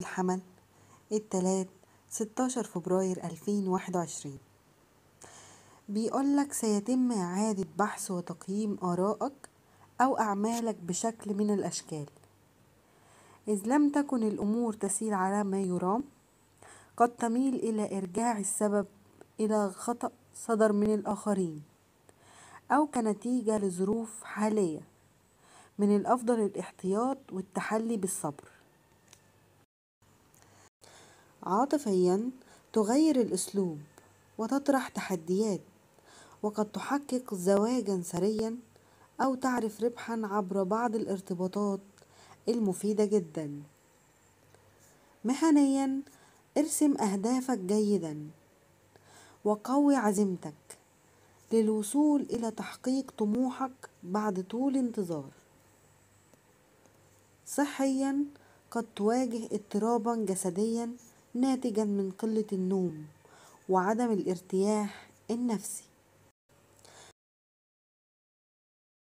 الحمل التلات ستاشر فبراير ألفين واحد وعشرين. بيقولك سيتم إعادة بحث وتقييم آرائك أو أعمالك بشكل من الأشكال. إذ لم تكن الأمور تسير على ما يرام قد تميل إلى إرجاع السبب إلى خطأ صدر من الآخرين أو كنتيجة لظروف حالية من الأفضل الاحتياط والتحلي بالصبر. عاطفيا تغير الأسلوب وتطرح تحديات وقد تحقق زواجا سريا أو تعرف ربحا عبر بعض الارتباطات المفيدة جدا. مهنيا ارسم أهدافك جيدا وقوي عزيمتك للوصول إلى تحقيق طموحك بعد طول انتظار. صحيا قد تواجه اضطرابا جسديا ناتجا من قلة النوم وعدم الارتياح النفسي.